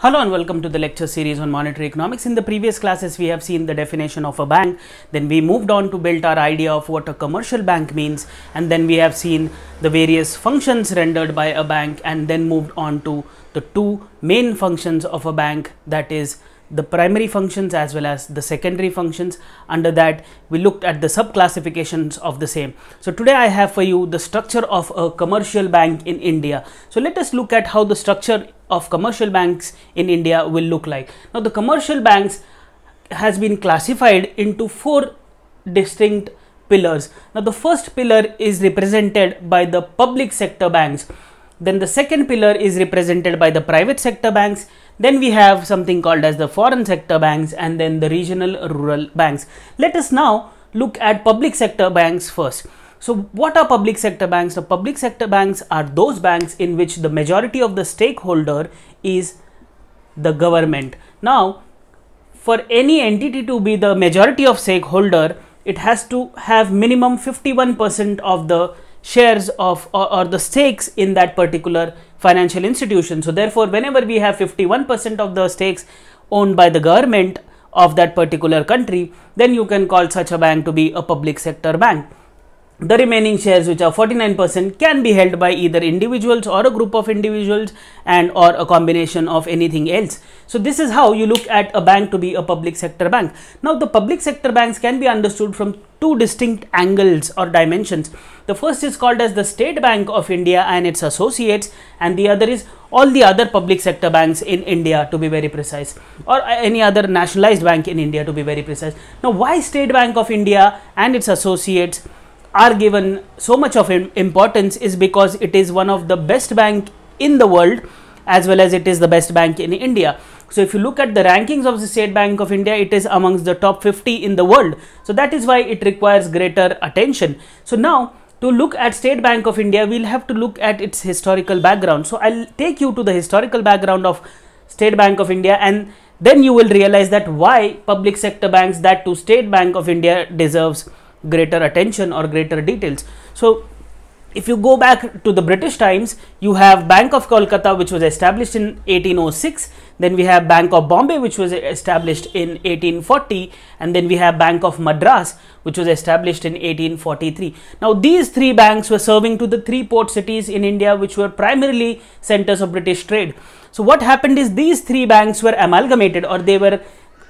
Hello and welcome to the lecture series on monetary economics. In the previous classes, we have seen the definition of a bank. Then we moved on to build our idea of what a commercial bank means. And then we have seen the various functions rendered by a bank and then moved on to the two main functions of a bank that is the primary functions as well as the secondary functions. Under that, we looked at the sub classifications of the same. So today I have for you the structure of a commercial bank in India. So let us look at how the structure of commercial banks in India will look like. Now the commercial banks has been classified into four distinct pillars. Now the first pillar is represented by the public sector banks. Then the second pillar is represented by the private sector banks then we have something called as the foreign sector banks and then the regional rural banks. Let us now look at public sector banks first. So what are public sector banks? The public sector banks are those banks in which the majority of the stakeholder is the government. Now for any entity to be the majority of stakeholder, it has to have minimum 51% of the shares of or, or, the stakes in that particular financial institution. So therefore, whenever we have 51% of the stakes owned by the government of that particular country, then you can call such a bank to be a public sector bank. The remaining shares which are 49% can be held by either individuals or a group of individuals and or a combination of anything else. So this is how you look at a bank to be a public sector bank. Now the public sector banks can be understood from two distinct angles or dimensions. The first is called as the State Bank of India and its associates and the other is all the other public sector banks in India to be very precise or any other nationalized bank in India to be very precise. Now why State Bank of India and its associates are given so much of importance is because it is one of the best bank in the world as well as it is the best bank in India. So if you look at the rankings of the State Bank of India, it is amongst the top 50 in the world. So that is why it requires greater attention. So now to look at State Bank of India, we'll have to look at its historical background. So I'll take you to the historical background of State Bank of India and then you will realize that why public sector banks that to State Bank of India deserves greater attention or greater details. So if you go back to the British times, you have Bank of Kolkata, which was established in 1806. Then we have Bank of Bombay, which was established in 1840. And then we have Bank of Madras, which was established in 1843. Now, these three banks were serving to the three port cities in India, which were primarily centers of British trade. So, what happened is these three banks were amalgamated or they were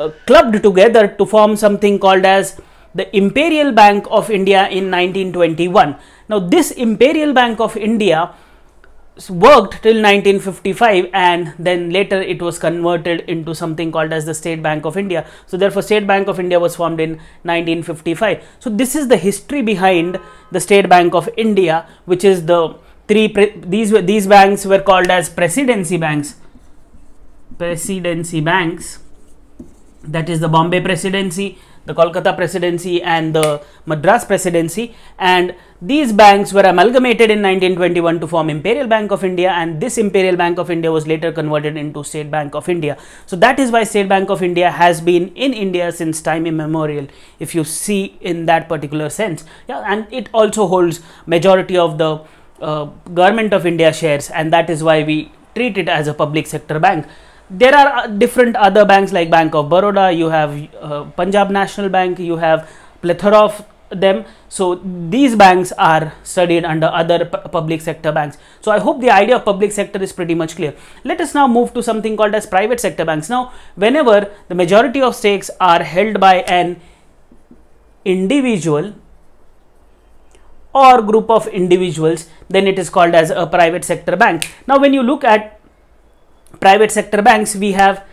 uh, clubbed together to form something called as the Imperial Bank of India in 1921. Now, this Imperial Bank of India worked till 1955 and then later it was converted into something called as the State Bank of India. So, therefore, State Bank of India was formed in 1955. So, this is the history behind the State Bank of India, which is the three, these, these banks were called as presidency banks. Presidency banks, that is the Bombay Presidency, the Kolkata presidency and the Madras presidency and these banks were amalgamated in 1921 to form Imperial Bank of India and this Imperial Bank of India was later converted into State Bank of India. So that is why State Bank of India has been in India since time immemorial if you see in that particular sense. Yeah, and it also holds majority of the uh, government of India shares and that is why we treat it as a public sector bank there are uh, different other banks like Bank of Baroda, you have uh, Punjab National Bank, you have plethora of them. So these banks are studied under other public sector banks. So I hope the idea of public sector is pretty much clear. Let us now move to something called as private sector banks. Now, whenever the majority of stakes are held by an individual or group of individuals, then it is called as a private sector bank. Now, when you look at private sector banks we have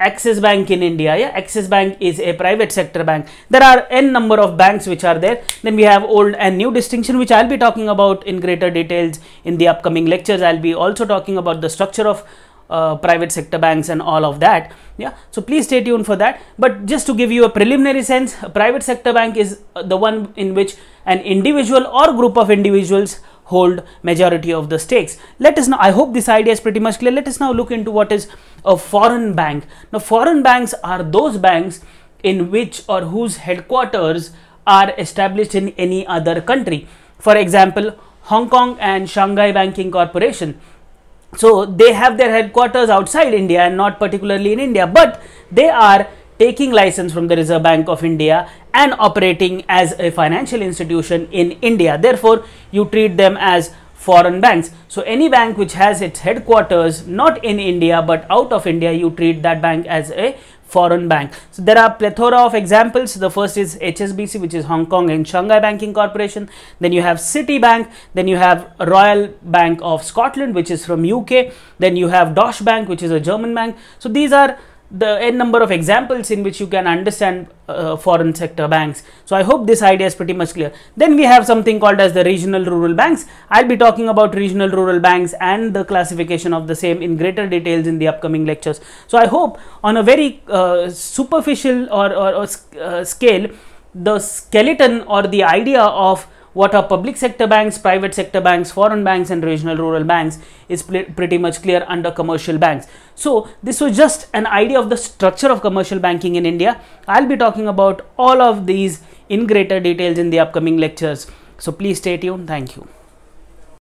Axis Bank in India. Yeah, Axis Bank is a private sector bank. There are n number of banks which are there. Then we have old and new distinction, which I'll be talking about in greater details in the upcoming lectures. I'll be also talking about the structure of uh, private sector banks and all of that. Yeah, so please stay tuned for that. But just to give you a preliminary sense, a private sector bank is the one in which an individual or group of individuals hold majority of the stakes. Let us now, I hope this idea is pretty much clear. Let us now look into what is a foreign bank. Now, foreign banks are those banks in which or whose headquarters are established in any other country. For example, Hong Kong and Shanghai Banking Corporation. so they have their headquarters outside India and not particularly in India, but they are taking license from the Reserve Bank of India and operating as a financial institution in India. Therefore, you treat them as foreign banks. So any bank which has its headquarters not in India but out of India, you treat that bank as a foreign bank. So there are plethora of examples. The first is HSBC, which is Hong Kong and Shanghai Banking Corporation. Then you have Citibank. Then you have Royal Bank of Scotland, which is from UK. Then you have Deutsche Bank, which is a German bank. So these are the n number of examples in which you can understand uh, foreign sector banks. So I hope this idea is pretty much clear. Then we have something called as the regional rural banks. I'll be talking about regional rural banks and the classification of the same in greater details in the upcoming lectures. So I hope on a very uh, superficial or, or, or uh, scale, the skeleton or the idea of what are public sector banks, private sector banks, foreign banks and regional rural banks is pretty much clear under commercial banks. So this was just an idea of the structure of commercial banking in India. I'll be talking about all of these in greater details in the upcoming lectures. So please stay tuned. Thank you.